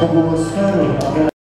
どうも。